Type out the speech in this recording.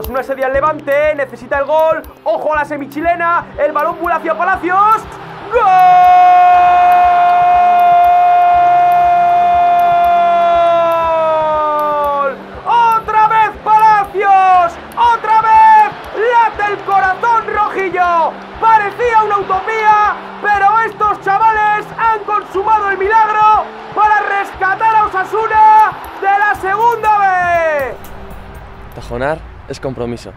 Osasuna sería el levante, necesita el gol. Ojo a la semichilena, el balón vuela hacia Palacios. ¡Gol! ¡Otra vez Palacios! ¡Otra vez! ¡Late el corazón rojillo! Parecía una utopía, pero estos chavales han consumado el milagro para rescatar a Osasuna de la segunda vez. Tajonar es compromiso.